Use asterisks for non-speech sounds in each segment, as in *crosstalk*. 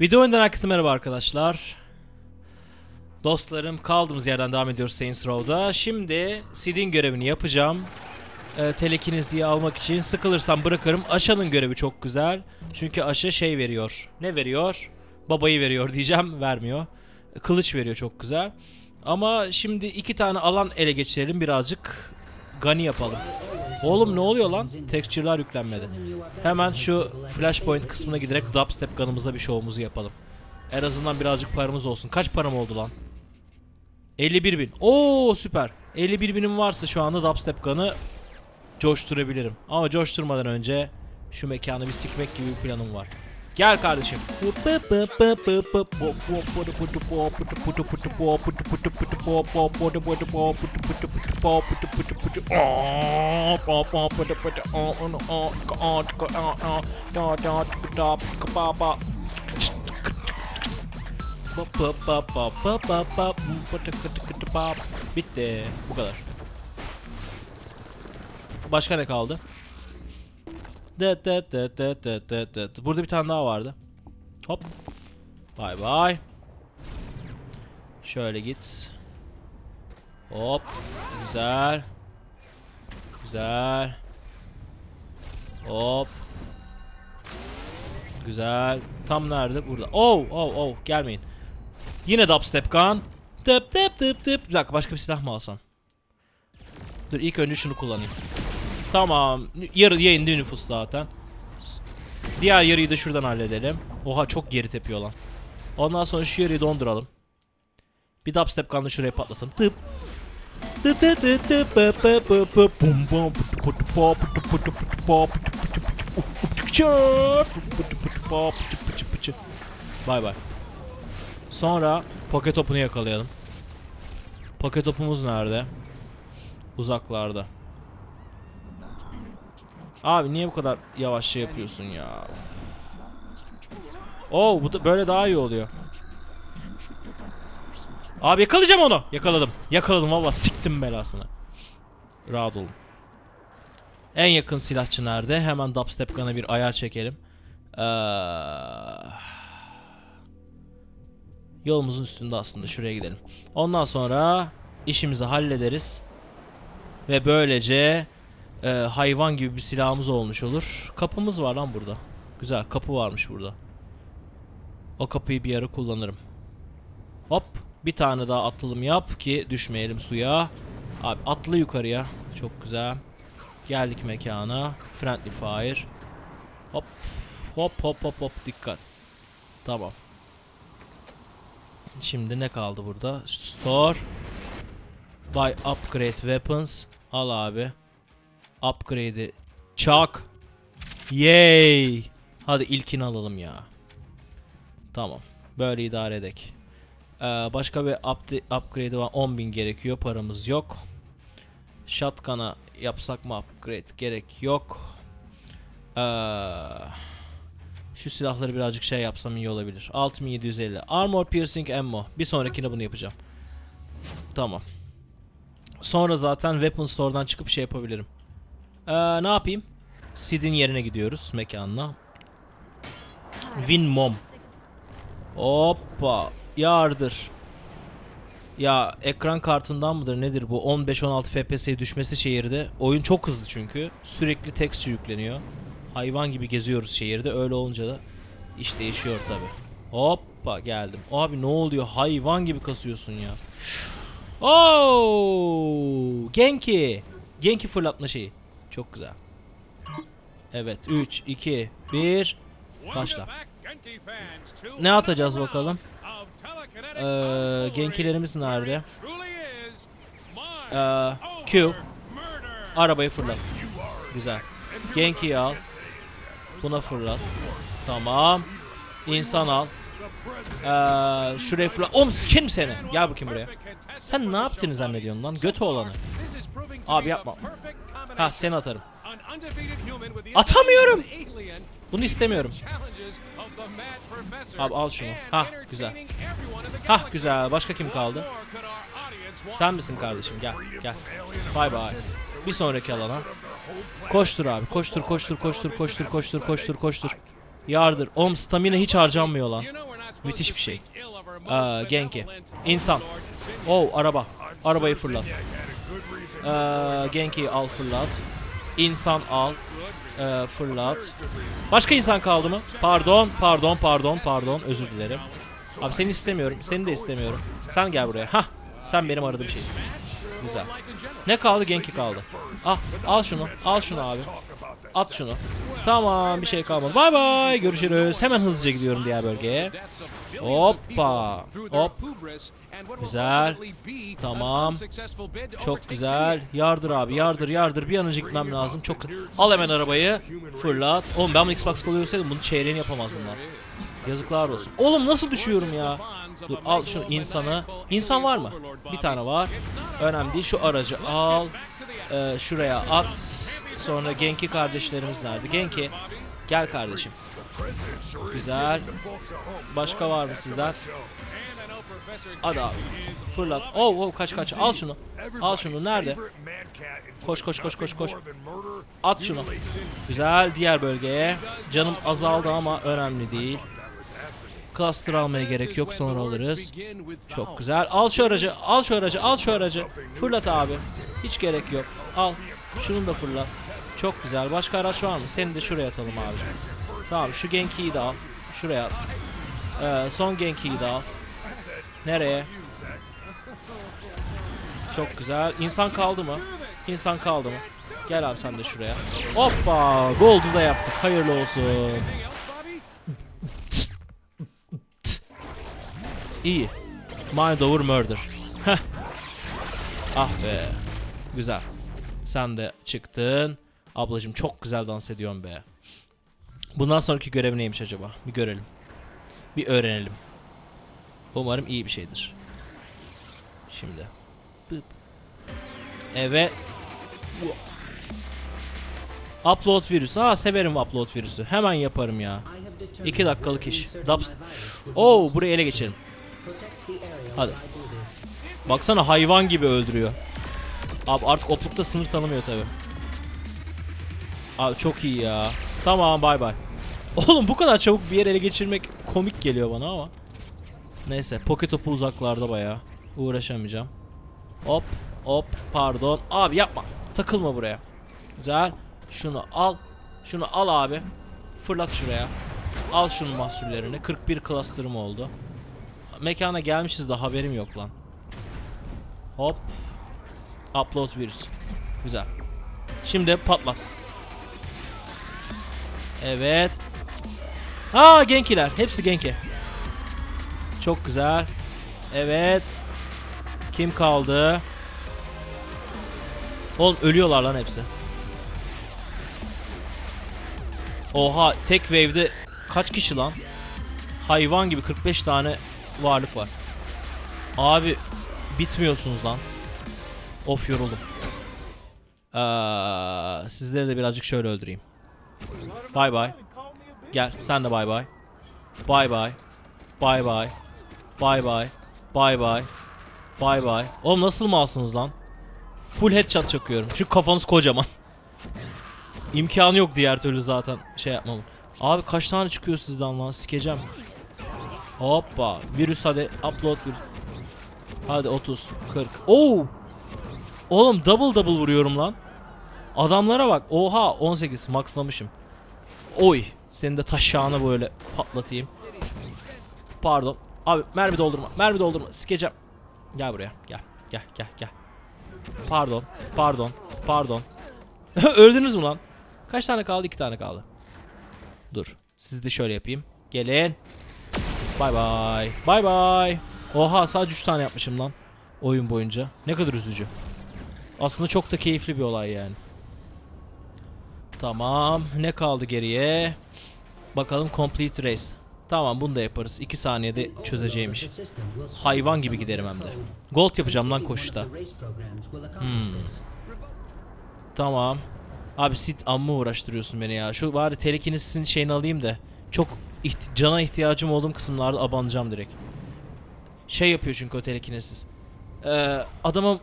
Video önden herkese merhaba arkadaşlar. Dostlarım kaldığımız yerden devam ediyoruz Saints Row'da. Şimdi Sid'in görevini yapacağım. Ee, telekinesiyi almak için sıkılırsam bırakırım. Aşa'nın görevi çok güzel. Çünkü Aşa şey veriyor. Ne veriyor? Babayı veriyor *laughs* diyeceğim. Vermiyor. Kılıç veriyor çok güzel. Ama şimdi iki tane alan ele geçirelim birazcık. Gani yapalım. Oğlum ne oluyor lan? Texture'lar yüklenmedi. Hemen şu flashpoint kısmına giderek dubstep gun'ımızla bir şovumuzu yapalım. En azından birazcık paramız olsun. Kaç param oldu lan? 51 bin. Oo süper. 51 binim varsa şu anda dubstep gun'ı coşturabilirim. Ama coşturmadan önce şu mekanı bir sikmek gibi bir planım var. Gel kardeşim. Bitti. Bu kadar. Başka ne kaldı? Dıt dıt dıt dıt dıt dıt dıt. Burada bir tane daha vardı. Hop. Bay bay. Şöyle git. Hop. Güzel. Güzel. Hop. Güzel. Tam nerede? Burada. Oh, oh, oh. Gelmeyin. Yine dubstep gun. Tıp tıp tıp tıp. Bir dakika başka bir silah mı alsam? Dur ilk önce şunu kullanayım. Tamam. Yarı yayında nüfus zaten. Diğer yarıyı da şuradan halledelim. Oha çok geri tepiyor lan. Ondan sonra şu yarıyı donduralım. Bir dubstep gun'la şuraya patlatalım. Tıp. Bay bay. Sonra poket topunu yakalayalım. Poket topumuz nerede? Uzaklarda. Abi niye bu kadar yavaş şey yapıyorsun ya? Of. Oo bu da böyle daha iyi oluyor. Abi yakalayacağım onu. Yakaladım. Yakaladım valla siktim belasını. Rahat olun. En yakın silahçı nerede? Hemen dubstep gun'a bir ayar çekelim. Ee, yolumuzun üstünde aslında şuraya gidelim. Ondan sonra işimizi hallederiz. Ve böylece e, hayvan gibi bir silahımız olmuş olur. Kapımız var lan burada. Güzel kapı varmış burada. O kapıyı bir ara kullanırım. Hop bir tane daha atılım yap ki düşmeyelim suya. Abi atla yukarıya. Çok güzel. Geldik mekana. Friendly fire. Hop hop hop hop hop dikkat. Tamam. Şimdi ne kaldı burada? Store. Buy upgrade weapons. Al abi. Upgrade'i çak. Yay. Hadi ilkini alalım ya. Tamam. Böyle idare edek. Ee, başka bir upgrade var. 10.000 gerekiyor. Paramız yok. Shotgun'a yapsak mı upgrade? Gerek yok. Ee, şu silahları birazcık şey yapsam iyi olabilir. 6750. Armor piercing ammo. Bir sonrakine bunu yapacağım. Tamam. Sonra zaten Weapon Store'dan çıkıp şey yapabilirim. Ee, ne yapayım? Sid'in yerine gidiyoruz mekanına. Win Mom. Hoppa. Yardır. Ya ekran kartından mıdır nedir bu 15-16 FPS'ye düşmesi şehirde. Oyun çok hızlı çünkü. Sürekli tekst yükleniyor. Hayvan gibi geziyoruz şehirde. Öyle olunca da iş değişiyor tabi. Hoppa geldim. Abi ne oluyor? Hayvan gibi kasıyorsun ya. Oo! Genki. Genki fırlatma şeyi. Çok güzel. Evet 3 2 1 başla. Ne atacağız bakalım? Ee, genkilerimiz nerede? Ee, Q. Arabayı fırlat. Güzel. Genki'yi al. Buna fırlat. Tamam. İnsan al. Ee, şuraya fırlat. Oğlum sikerim seni. Gel bakayım buraya. Sen ne yaptığını zannediyorsun lan? Götü olanı. Abi yapma. Ha seni atarım. Atamıyorum. Bunu istemiyorum. Abi al şunu. Hah güzel. Hah güzel. Başka kim kaldı? Sen misin kardeşim? Gel gel. Bay bay. Bir sonraki alana. Koştur abi. Koştur koştur koştur koştur koştur koştur koştur. Yardır. Oğlum stamina hiç harcanmıyor lan. Müthiş bir şey. Aa, Genki. İnsan. Oh araba. Arabayı fırlat. Ee, Genki'yi al fırlat. İnsan al. Ee, fırlat. Başka insan kaldı mı? Pardon, pardon, pardon, pardon. Özür dilerim. Abi seni istemiyorum. Seni de istemiyorum. Sen gel buraya. Hah. Sen benim aradığım şeysin. Güzel. Ne kaldı? Genki kaldı. Ah, al şunu. Al şunu abi. At şunu. Tamam bir şey kalmadı. Bay bay. Görüşürüz. Hemen hızlıca gidiyorum diğer bölgeye. Hoppa. Hop. Güzel. Tamam. Çok güzel. Yardır abi. Yardır yardır. Bir an önce gitmem lazım. Çok Al hemen arabayı. Fırlat. Oğlum ben bunu Xbox koyuyorsaydım bunu çeyreğini yapamazdım lan. Yazıklar olsun. Oğlum nasıl düşüyorum ya? Dur al şu insanı. İnsan var mı? Bir tane var. Önemli değil. Şu aracı al. Ee, şuraya at. Sonra Genki kardeşlerimiz nerede? Genki. Gel kardeşim. Güzel. Başka var mı sizden? Hadi abi. Fırlat. Oh, oh kaç kaç. Al şunu. Al şunu. Nerede? Koş koş koş koş koş. At şunu. Güzel. Diğer bölgeye. Canım azaldı ama önemli değil. Cluster almaya gerek yok. Sonra alırız. Çok güzel. Al şu aracı. Al şu aracı. Al şu aracı. Fırlat abi. Hiç gerek yok. Al. Şunu da fırlat. Çok güzel. Başka araç var mı? Seni de şuraya atalım abi. Tamam şu Genki'yi de al. Şuraya at. Ee, son Genki'yi de al. Nereye? Çok güzel. İnsan kaldı mı? İnsan kaldı mı? Gel abi sen de şuraya. Hoppa! Gold'u da yaptık. Hayırlı olsun. İyi. Mind over murder. Ah be. Güzel. Sen de çıktın. Ablacım çok güzel dans ediyorsun be. Bundan sonraki görev neymiş acaba? Bir görelim. Bir öğrenelim. Umarım iyi bir şeydir. Şimdi. Evet. Upload virüsü. Ha severim upload virüsü. Hemen yaparım ya. 2 dakikalık iş. Dubs Oo burayı ele geçelim. Hadi. Baksana hayvan gibi öldürüyor. Abi artık oplukta sınır tanımıyor tabi. Abi çok iyi ya. Tamam bay bay. *laughs* Oğlum bu kadar çabuk bir yer ele geçirmek komik geliyor bana ama. Neyse pocket topu uzaklarda bayağı. Uğraşamayacağım. Hop hop pardon. Abi yapma. Takılma buraya. Güzel. Şunu al. Şunu al abi. Fırlat şuraya. Al şunun mahsullerini. 41 cluster'ım oldu. Mekana gelmişiz de haberim yok lan. Hop. Upload virüs. Güzel. Şimdi patlat. Evet. Ha genkiler. Hepsi genki. Çok güzel. Evet. Kim kaldı? Oğlum ölüyorlar lan hepsi. Oha tek wave'de kaç kişi lan? Hayvan gibi 45 tane varlık var. Abi bitmiyorsunuz lan. Of yoruldum. Ee, sizleri de birazcık şöyle öldüreyim. Bay bay. Gel sen de bay bay. Bay bay. Bay bay. Bay bay. Bay bay. Bay bay. Oğlum nasıl malsınız lan? Full headshot çakıyorum. Şu kafanız kocaman. *laughs* İmkanı yok diğer türlü zaten şey yapmam. Abi kaç tane çıkıyor sizden lan? Sikeceğim. Hoppa. Virüs hadi upload bir. Hadi 30, 40. Oo! Oğlum double double vuruyorum lan. Adamlara bak. Oha 18 maxlamışım. Oy. Seni de taşağına böyle patlatayım. Pardon. Abi mermi doldurma. Mermi doldurma. Sikeceğim. Gel buraya. Gel. Gel gel gel. Pardon. Pardon. Pardon. *laughs* Öldünüz mü lan? Kaç tane kaldı? İki tane kaldı. Dur. Sizi de şöyle yapayım. Gelin. Bay bay. Bay bay. Oha sadece 3 tane yapmışım lan. Oyun boyunca. Ne kadar üzücü. Aslında çok da keyifli bir olay yani. Tamam. Ne kaldı geriye? Bakalım complete race. Tamam bunu da yaparız. 2 saniyede çözeceğim iş. Hayvan gibi giderim hem de. Gold yapacağım lan koşuşta. Hmm. Tamam. Abi sit amma uğraştırıyorsun beni ya. Şu bari telekinesis'in şeyini alayım da. Çok ihti- cana ihtiyacım olduğum kısımlarda abanacağım direkt. Şey yapıyor çünkü o telekinesis. Ee, adama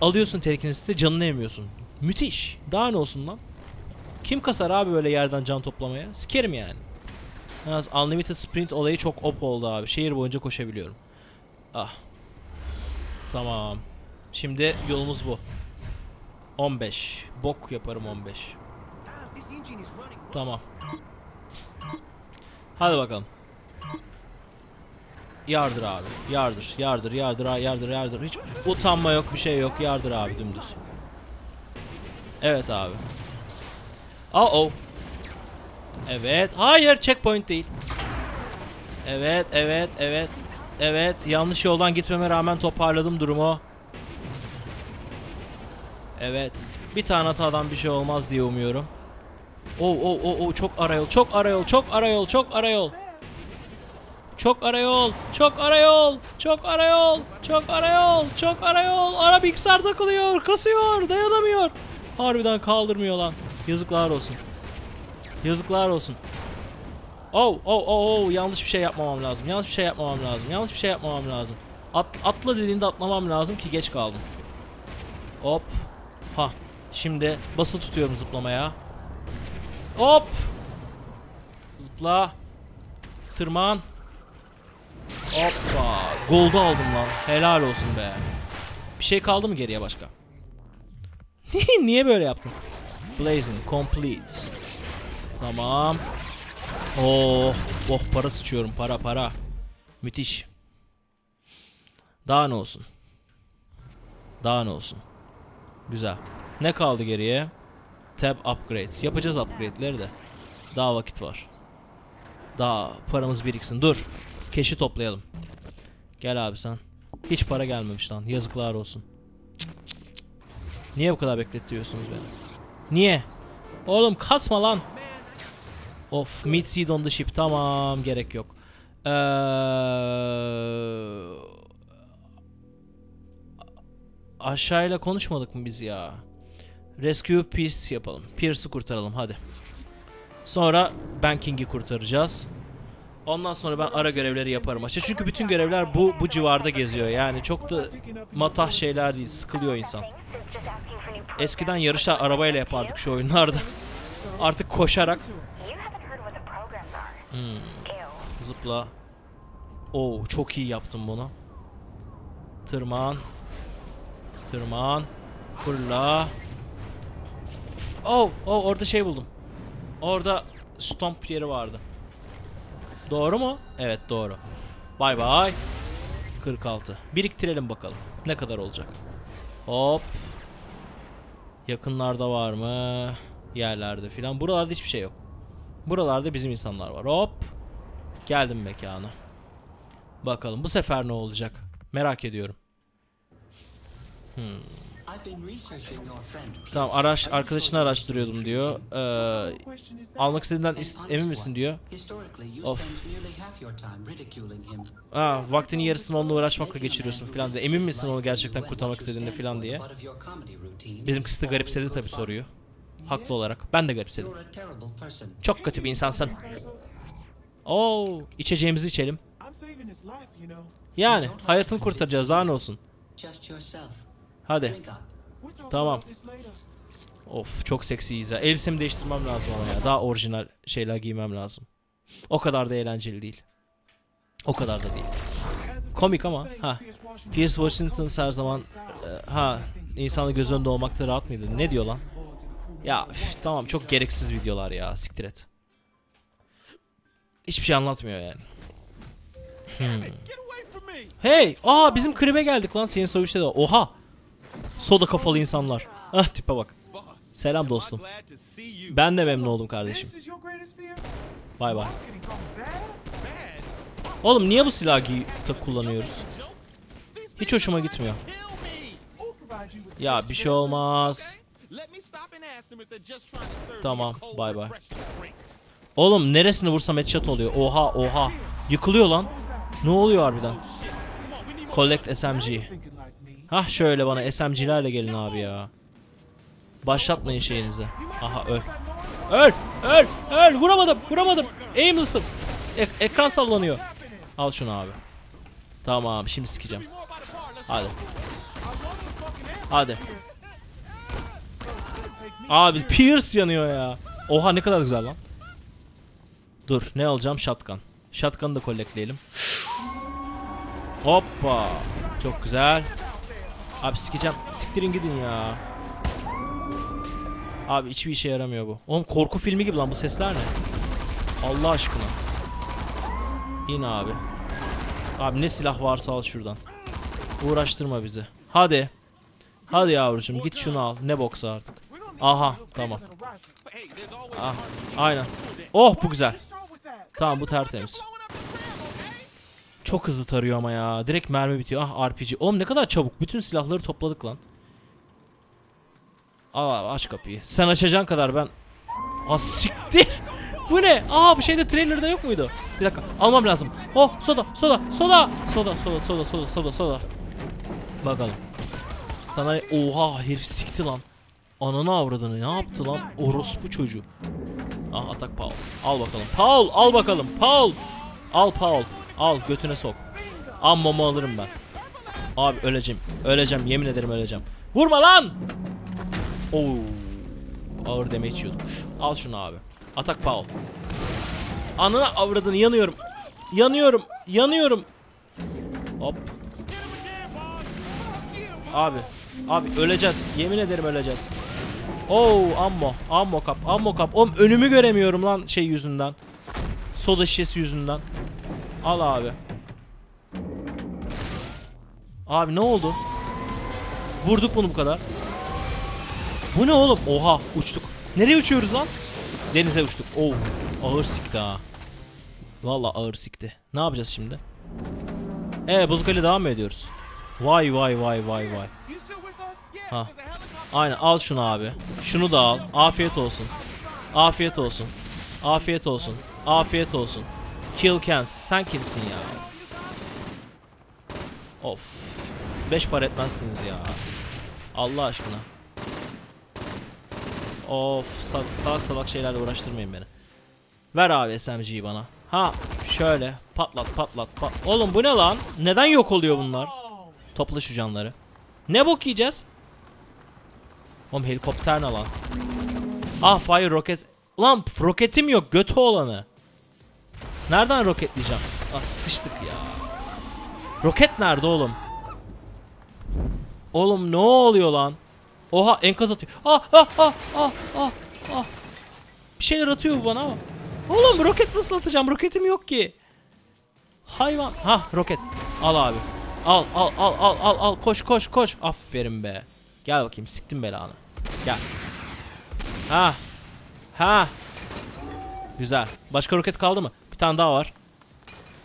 alıyorsun telekinesis'i canını emiyorsun. Müthiş. Daha ne olsun lan? Kim kasar abi böyle yerden can toplamaya? Sikerim yani. Yalnız Unlimited Sprint olayı çok op oldu abi. Şehir boyunca koşabiliyorum. Ah. Tamam. Şimdi yolumuz bu. 15. Bok yaparım 15. Tamam. Hadi bakalım. Yardır abi. Yardır. Yardır. Yardır. Yardır. Yardır. Hiç utanma yok. Bir şey yok. Yardır abi dümdüz. Evet abi. Uh oh. Evet. Hayır. Checkpoint değil. Evet. Evet. Evet. Evet. Yanlış yoldan gitmeme rağmen toparladım durumu. Evet. Bir tane hatadan bir şey olmaz diye umuyorum. Oh oh oh oh çok arayol. Çok arayol. Çok arayol. Çok arayol. Çok arayol. Çok arayol. Çok arayol. Çok arayol. Çok arayol. Ara bilgisayar takılıyor. Kasıyor. Dayanamıyor. Harbiden kaldırmıyor lan. Yazıklar olsun. Yazıklar olsun. Oh oh oh oh yanlış bir şey yapmamam lazım. Yanlış bir şey yapmamam lazım. Yanlış bir şey yapmamam lazım. At, atla dediğinde atlamam lazım ki geç kaldım. Hop. Ha. Şimdi basılı tutuyorum zıplamaya. Hop. Zıpla. Tırman. Hoppa. Gold'u aldım lan. Helal olsun be. Bir şey kaldı mı geriye başka? *laughs* Niye böyle yaptın? Blazing complete. Tamam. Oh, oh para sıçıyorum para para. Müthiş. Daha ne olsun? Daha ne olsun? Güzel. Ne kaldı geriye? Tab upgrade. Yapacağız upgrade'leri de. Daha vakit var. Daha paramız biriksin. Dur. Keşi toplayalım. Gel abi sen. Hiç para gelmemiş lan. Yazıklar olsun. Niye bu kadar bekletiyorsunuz beni? Niye? Oğlum kasma lan. Of, meat seed on the ship. Tamam, gerek yok. Ee, aşağıyla konuşmadık mı biz ya? Rescue Peace yapalım. Pierce'ı kurtaralım hadi. Sonra Banking'i kurtaracağız. Ondan sonra ben ara görevleri yaparım aşağı. Çünkü bütün görevler bu bu civarda geziyor. Yani çok da matah şeyler değil. Sıkılıyor insan. Eskiden yarışlar arabayla yapardık şu oyunlarda. *laughs* Artık koşarak Hmm. Zıpla. Oo çok iyi yaptım bunu. Tırman. Tırman. Fırla. Oh, oh orada şey buldum. Orada stomp yeri vardı. Doğru mu? Evet doğru. Bay bay. 46. Biriktirelim bakalım. Ne kadar olacak? Hop. Yakınlarda var mı? Yerlerde filan. Buralarda hiçbir şey yok. Buralarda bizim insanlar var. Hop. Geldim mekana. Bakalım bu sefer ne olacak? Merak ediyorum. Hmm. Tamam araş arkadaşını araştırıyordum diyor. Ee, almak istediğinden is- emin misin diyor. Of. Aa, vaktini yarısını onunla uğraşmakla geçiriyorsun filan diye. Emin misin onu gerçekten kurtarmak istediğinde filan diye. Bizimkisi de garipsedi tabi soruyu. Haklı olarak. Ben de garipsedim. Çok kötü bir insansın. Oo, içeceğimizi içelim. Yani hayatını kurtaracağız daha ne olsun. Hadi. Tamam. Of çok seksiyiz ya. Elbisemi değiştirmem lazım ama ya. Daha orijinal şeyler giymem lazım. O kadar da eğlenceli değil. O kadar da değil. Komik ama ha. Pierce Washington her zaman e, ha insanı göz önünde olmakta rahat mıydı? Ne diyor lan? Ya üf, tamam çok gereksiz videolar ya. Siktir et. Hiçbir şey anlatmıyor yani. Hmm. Hey! Aa bizim kribe geldik lan. Senin soyuşta da. Oha! Soda kafalı insanlar. Ah tipe bak. Selam dostum. Ben de memnun oldum kardeşim. Bay bay. Oğlum niye bu silahı kullanıyoruz? Hiç hoşuma gitmiyor. Ya bir şey olmaz. Tamam, bay bay. Oğlum neresini vursam headshot oluyor. Oha oha. Yıkılıyor lan. Ne oluyor harbiden? Collect SMG. Hah şöyle bana SMG'lerle gelin abi ya. Başlatmayın şeyinizi. Aha öl. Öl! Öl! Öl! Vuramadım! Vuramadım! Aimless'ım. Ek- ekran sallanıyor. Al şunu abi. Tamam şimdi sikeceğim. Hadi. Hadi. Abi Pierce yanıyor ya. Oha ne kadar güzel lan. Dur ne alacağım? Shotgun. Shotgun'ı da kollekleyelim. Hoppa. Çok güzel. Abi sikeceğim. Siktirin gidin ya. Abi hiçbir işe yaramıyor bu. Oğlum korku filmi gibi lan bu sesler ne? Allah aşkına. İn abi. Abi ne silah varsa al şuradan. Uğraştırma bizi. Hadi. Hadi yavrucuğum git şunu al. Ne boksa artık. Aha tamam. Ah, aynen. Oh bu güzel. Tamam bu tertemiz. Çok hızlı tarıyor ama ya. Direkt mermi bitiyor. Ah RPG. Oğlum ne kadar çabuk. Bütün silahları topladık lan. Aa aç kapıyı. Sen açacağın kadar ben... Aa siktir. Bu ne? Aa bu şeyde trailer'da yok muydu? Bir dakika almam lazım. Oh soda soda soda. Soda soda soda soda soda soda. Bakalım. Sana oha herif sikti lan. Ananı avradını ne yaptı lan? Orospu çocuğu. Ah atak Paul. Al bakalım. Paul al bakalım. Paul. Al Paul. Al götüne sok. Ammomu alırım ben. Abi öleceğim. Öleceğim yemin ederim öleceğim. Vurma lan. Oo. Ağır deme içiyordum. Al şunu abi. Atak Paul. Anana avradını yanıyorum. Yanıyorum. Yanıyorum. Hop. Abi. Abi öleceğiz. Yemin ederim öleceğiz. Oo ammo. Ammo kap. Ammo kap. Oğlum önümü göremiyorum lan şey yüzünden. Soda şişesi yüzünden. Al abi. Abi ne oldu? Vurduk bunu bu kadar. Bu ne oğlum? Oha uçtuk. Nereye uçuyoruz lan? Denize uçtuk. Oo ağır sikti ha. Valla ağır sikti. Ne yapacağız şimdi? Ee bozukayla devam mı ediyoruz? Vay vay vay vay vay. Ha. Aynen al şunu abi. Şunu da al. Afiyet olsun. Afiyet olsun. Afiyet olsun. Afiyet olsun. Kill Kens. Sen kimsin ya? Of. Beş para etmezsiniz ya. Allah aşkına. Of. Salak salak, salak şeylerle uğraştırmayın beni. Ver abi SMG'yi bana. Ha şöyle patlat patlat pat. Oğlum bu ne lan? Neden yok oluyor bunlar? Topla şu canları. Ne bok yiyeceğiz? Oğlum helikopter ne lan? Ah fire roket. Ulan roketim yok götü olanı. Nereden roketleyeceğim? Ah sıçtık ya. Roket nerede oğlum? Oğlum ne oluyor lan? Oha enkaz atıyor. Ah ah ah ah ah ah. Bir şeyler atıyor bu bana ama. Oğlum roket nasıl atacağım? Roketim yok ki. Hayvan. Ha roket. Al abi. Al al al al al al koş koş koş. Aferin be. Gel bakayım siktim belanı. Gel. Ha. Ha. Güzel. Başka roket kaldı mı? Bir tane daha var.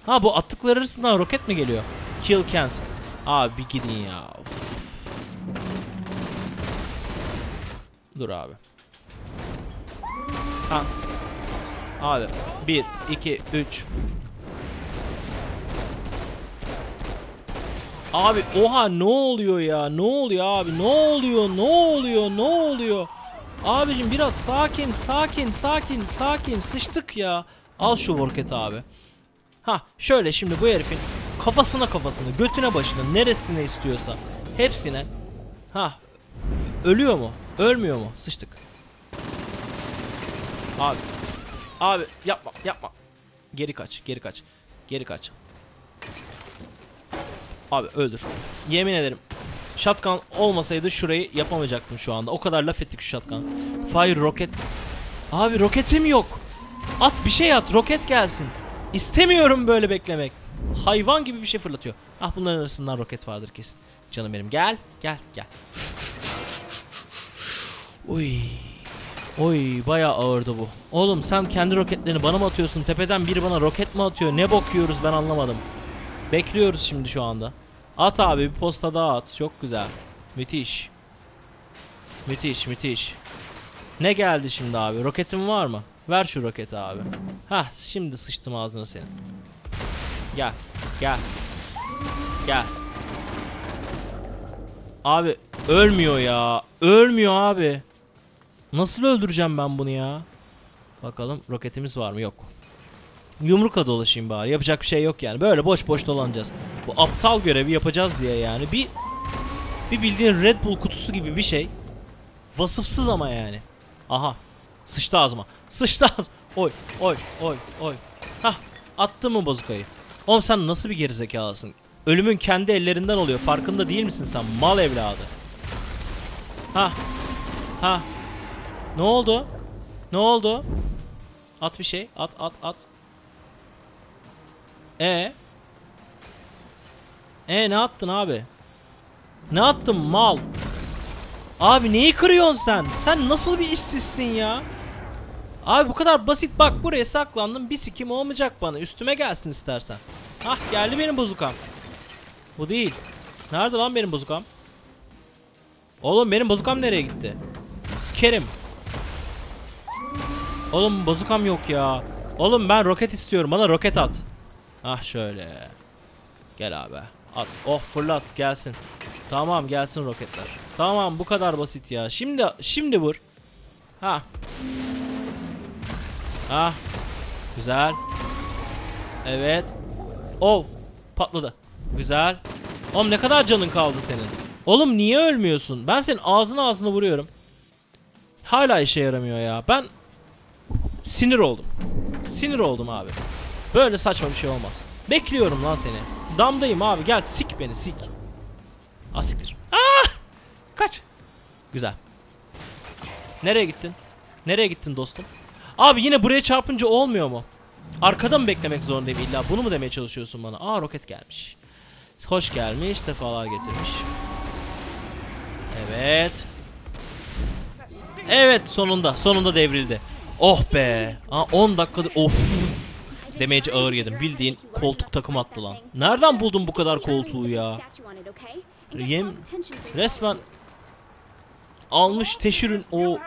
Ha bu attıkları arasından roket mi geliyor? Kill cancel. Abi bir gidin ya. Dur abi. Ha. Abi 1 2 3 Abi oha ne oluyor ya? Ne oluyor abi? Ne oluyor? Ne oluyor? Ne oluyor? Abicim biraz sakin, sakin, sakin, sakin. Sıçtık ya. Al şu roket abi. Ha şöyle şimdi bu herifin kafasına kafasını, götüne başına, neresine istiyorsa hepsine. Ha ölüyor mu? Ölmüyor mu? Sıçtık. Abi. Abi yapma, yapma. Geri kaç, geri kaç. Geri kaç. Abi öldür. Yemin ederim. Shotgun olmasaydı şurayı yapamayacaktım şu anda. O kadar laf ettik şu shotgun. Fire roket. Abi roketim yok. At bir şey at. Roket gelsin. İstemiyorum böyle beklemek. Hayvan gibi bir şey fırlatıyor. Ah bunların arasından roket vardır kesin. Canım benim gel. Gel gel. Uy. Oy bayağı ağırdı bu. Oğlum sen kendi roketlerini bana mı atıyorsun? Tepeden biri bana roket mi atıyor? Ne bakıyoruz ben anlamadım. Bekliyoruz şimdi şu anda. At abi bir posta daha at. Çok güzel. Müthiş. Müthiş müthiş. Ne geldi şimdi abi? Roketin var mı? Ver şu roketi abi. Hah şimdi sıçtım ağzına senin. Gel. Gel. Gel. Abi ölmüyor ya. Ölmüyor abi. Nasıl öldüreceğim ben bunu ya? Bakalım roketimiz var mı? Yok. Yumrukla dolaşayım bari. Yapacak bir şey yok yani. Böyle boş boş dolanacağız. Bu aptal görevi yapacağız diye yani. Bir bir bildiğin Red Bull kutusu gibi bir şey. Vasıfsız ama yani. Aha. Sıçtı ağzıma. Sıçtı ağzıma. oy oy oy oy. Hah attı mı bozukayı? Oğlum sen nasıl bir gerizekalısın? Ölümün kendi ellerinden oluyor. Farkında değil misin sen? Mal evladı. Ha. Ha. Ne oldu? Ne oldu? At bir şey. At at at. E. E ne attın abi? Ne attın mal? Abi neyi kırıyorsun sen? Sen nasıl bir işsizsin ya? Abi bu kadar basit bak buraya saklandım bir sikim olmayacak bana üstüme gelsin istersen. Hah geldi benim bozukam. Bu değil. Nerede lan benim bozukam? Oğlum benim bozukam nereye gitti? Sikerim. Oğlum bozukam yok ya. Oğlum ben roket istiyorum bana roket at. Ah şöyle. Gel abi. At. Oh fırlat gelsin. Tamam gelsin roketler. Tamam bu kadar basit ya. Şimdi şimdi vur. Ha. Ha. Güzel. Evet. Oh. Patladı. Güzel. Oğlum ne kadar canın kaldı senin? Oğlum niye ölmüyorsun? Ben senin ağzına ağzına vuruyorum. Hala işe yaramıyor ya. Ben sinir oldum. Sinir oldum abi. Böyle saçma bir şey olmaz. Bekliyorum lan seni. Damdayım abi gel sik beni sik. Asiktir. Ah! Kaç. Güzel. Nereye gittin? Nereye gittin dostum? Abi yine buraya çarpınca olmuyor mu? Arkada mı beklemek zorundayım illa? Bunu mu demeye çalışıyorsun bana? Aa roket gelmiş. Hoş gelmiş, sefalar getirmiş. Evet. Evet sonunda, sonunda devrildi. Oh be. Aa 10 dakikada of. Demeci ağır yedim. Bildiğin koltuk takım attı lan. Nereden buldun bu kadar koltuğu ya? Yem resmen almış teşhirün o